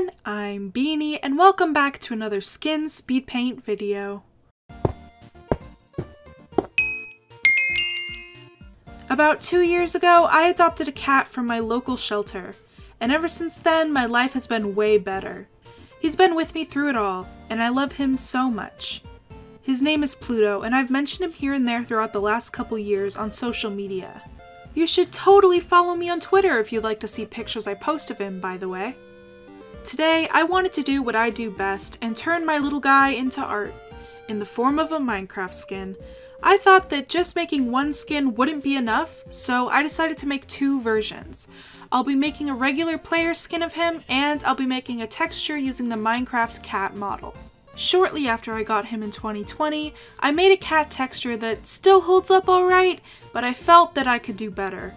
everyone, I'm Beanie and welcome back to another skin speed paint video. About two years ago, I adopted a cat from my local shelter, and ever since then, my life has been way better. He's been with me through it all, and I love him so much. His name is Pluto, and I've mentioned him here and there throughout the last couple years on social media. You should totally follow me on Twitter if you'd like to see pictures I post of him, by the way. Today, I wanted to do what I do best and turn my little guy into art, in the form of a Minecraft skin. I thought that just making one skin wouldn't be enough, so I decided to make two versions. I'll be making a regular player skin of him, and I'll be making a texture using the Minecraft cat model. Shortly after I got him in 2020, I made a cat texture that still holds up alright, but I felt that I could do better.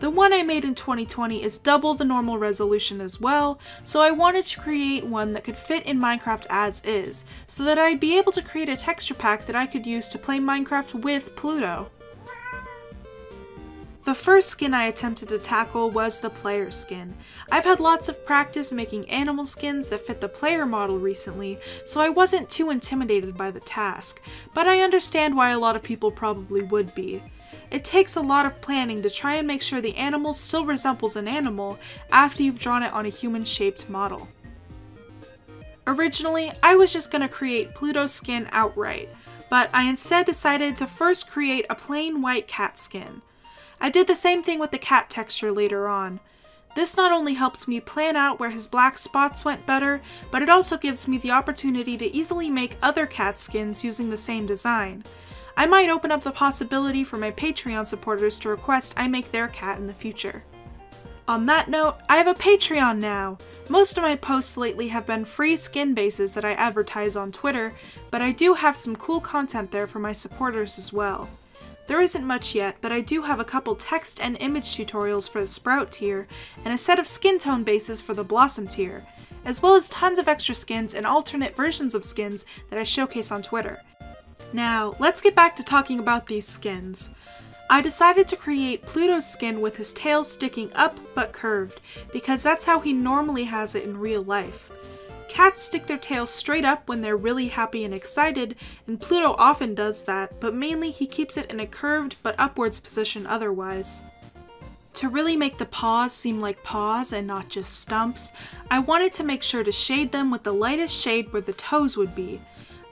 The one I made in 2020 is double the normal resolution as well, so I wanted to create one that could fit in Minecraft as is, so that I'd be able to create a texture pack that I could use to play Minecraft with Pluto. The first skin I attempted to tackle was the player skin. I've had lots of practice making animal skins that fit the player model recently, so I wasn't too intimidated by the task, but I understand why a lot of people probably would be. It takes a lot of planning to try and make sure the animal still resembles an animal after you've drawn it on a human-shaped model. Originally, I was just going to create Pluto's skin outright, but I instead decided to first create a plain white cat skin. I did the same thing with the cat texture later on. This not only helps me plan out where his black spots went better, but it also gives me the opportunity to easily make other cat skins using the same design. I might open up the possibility for my Patreon supporters to request I make their cat in the future. On that note, I have a Patreon now! Most of my posts lately have been free skin bases that I advertise on Twitter, but I do have some cool content there for my supporters as well. There isn't much yet, but I do have a couple text and image tutorials for the Sprout tier, and a set of skin tone bases for the Blossom tier, as well as tons of extra skins and alternate versions of skins that I showcase on Twitter. Now, let's get back to talking about these skins. I decided to create Pluto's skin with his tail sticking up but curved, because that's how he normally has it in real life. Cats stick their tails straight up when they're really happy and excited, and Pluto often does that, but mainly he keeps it in a curved but upwards position otherwise. To really make the paws seem like paws and not just stumps, I wanted to make sure to shade them with the lightest shade where the toes would be.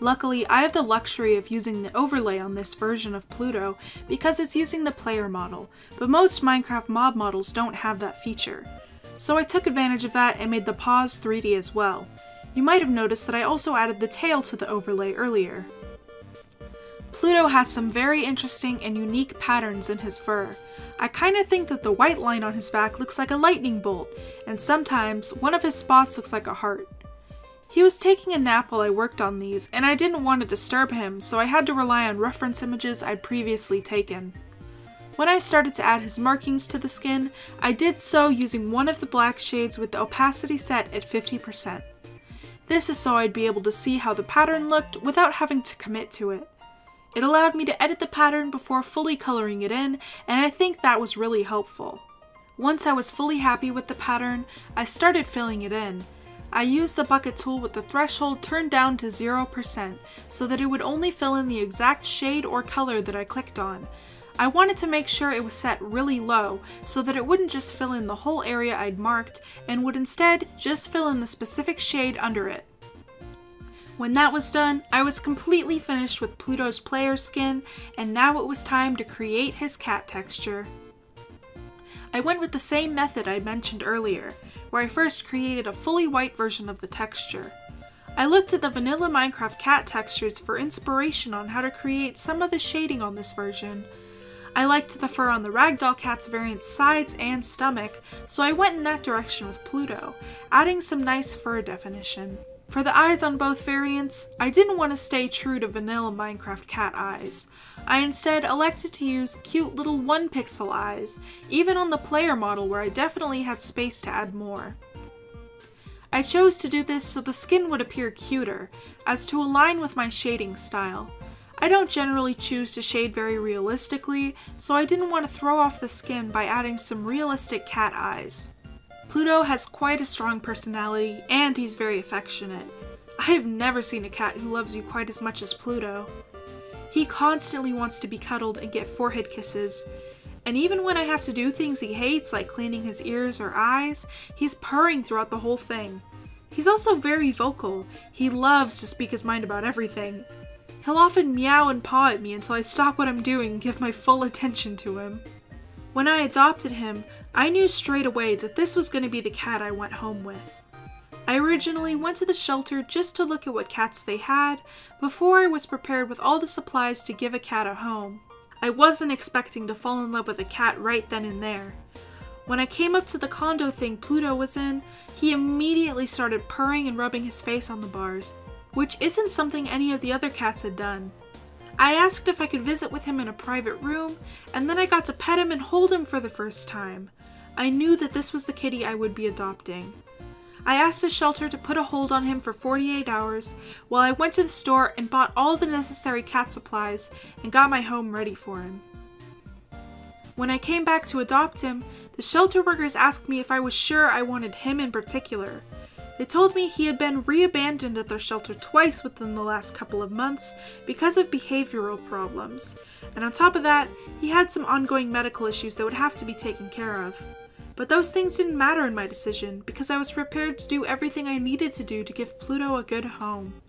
Luckily, I have the luxury of using the overlay on this version of Pluto because it's using the player model, but most Minecraft mob models don't have that feature. So I took advantage of that and made the paws 3D as well. You might have noticed that I also added the tail to the overlay earlier. Pluto has some very interesting and unique patterns in his fur. I kinda think that the white line on his back looks like a lightning bolt, and sometimes one of his spots looks like a heart. He was taking a nap while I worked on these, and I didn't want to disturb him, so I had to rely on reference images I'd previously taken. When I started to add his markings to the skin, I did so using one of the black shades with the opacity set at 50%. This is so I'd be able to see how the pattern looked without having to commit to it. It allowed me to edit the pattern before fully coloring it in, and I think that was really helpful. Once I was fully happy with the pattern, I started filling it in. I used the bucket tool with the threshold turned down to 0% so that it would only fill in the exact shade or color that I clicked on. I wanted to make sure it was set really low so that it wouldn't just fill in the whole area I'd marked and would instead just fill in the specific shade under it. When that was done, I was completely finished with Pluto's player skin and now it was time to create his cat texture. I went with the same method I mentioned earlier, where I first created a fully white version of the texture. I looked at the vanilla Minecraft cat textures for inspiration on how to create some of the shading on this version, I liked the fur on the Ragdoll Cat's variant sides and stomach, so I went in that direction with Pluto, adding some nice fur definition. For the eyes on both variants, I didn't want to stay true to vanilla Minecraft cat eyes. I instead elected to use cute little 1 pixel eyes, even on the player model where I definitely had space to add more. I chose to do this so the skin would appear cuter, as to align with my shading style. I don't generally choose to shade very realistically, so I didn't want to throw off the skin by adding some realistic cat eyes. Pluto has quite a strong personality and he's very affectionate. I have never seen a cat who loves you quite as much as Pluto. He constantly wants to be cuddled and get forehead kisses, and even when I have to do things he hates, like cleaning his ears or eyes, he's purring throughout the whole thing. He's also very vocal. He loves to speak his mind about everything. He'll often meow and paw at me until I stop what I'm doing and give my full attention to him. When I adopted him, I knew straight away that this was going to be the cat I went home with. I originally went to the shelter just to look at what cats they had before I was prepared with all the supplies to give a cat a home. I wasn't expecting to fall in love with a cat right then and there. When I came up to the condo thing Pluto was in, he immediately started purring and rubbing his face on the bars, which isn't something any of the other cats had done. I asked if I could visit with him in a private room, and then I got to pet him and hold him for the first time. I knew that this was the kitty I would be adopting. I asked the shelter to put a hold on him for 48 hours while I went to the store and bought all the necessary cat supplies and got my home ready for him. When I came back to adopt him, the shelter workers asked me if I was sure I wanted him in particular. They told me he had been reabandoned at their shelter twice within the last couple of months because of behavioral problems, and on top of that, he had some ongoing medical issues that would have to be taken care of. But those things didn't matter in my decision because I was prepared to do everything I needed to do to give Pluto a good home.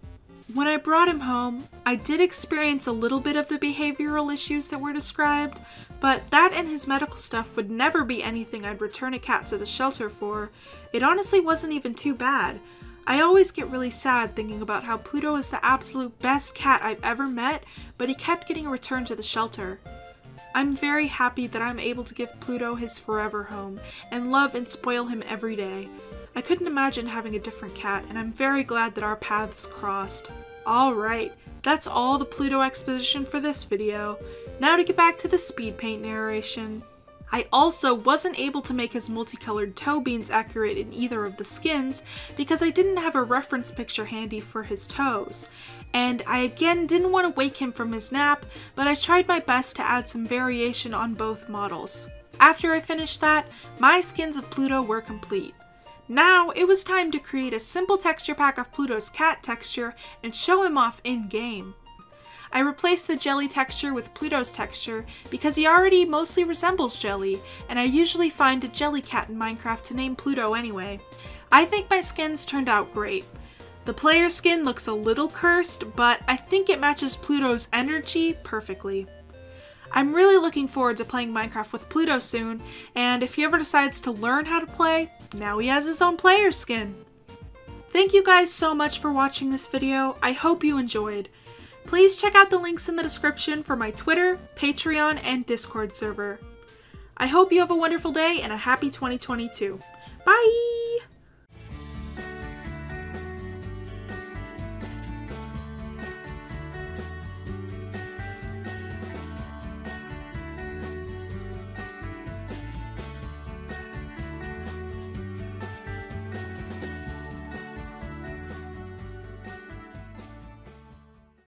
When I brought him home, I did experience a little bit of the behavioral issues that were described, but that and his medical stuff would never be anything I'd return a cat to the shelter for. It honestly wasn't even too bad. I always get really sad thinking about how Pluto is the absolute best cat I've ever met, but he kept getting returned to the shelter. I'm very happy that I'm able to give Pluto his forever home and love and spoil him every day. I couldn't imagine having a different cat, and I'm very glad that our paths crossed. Alright, that's all the Pluto exposition for this video. Now to get back to the speed paint narration. I also wasn't able to make his multicolored toe beans accurate in either of the skins because I didn't have a reference picture handy for his toes. And I again didn't want to wake him from his nap, but I tried my best to add some variation on both models. After I finished that, my skins of Pluto were complete. Now it was time to create a simple texture pack of Pluto's cat texture and show him off in-game. I replaced the Jellie texture with Pluto's texture because he already mostly resembles Jellie, and I usually find a Jellie cat in Minecraft to name Pluto anyway. I think my skins turned out great. The player skin looks a little cursed, but I think it matches Pluto's energy perfectly. I'm really looking forward to playing Minecraft with Pluto soon, and if he ever decides to learn how to play, now he has his own player skin. Thank you guys so much for watching this video, I hope you enjoyed. Please check out the links in the description for my Twitter, Patreon, and Discord server. I hope you have a wonderful day and a happy 2022. Bye!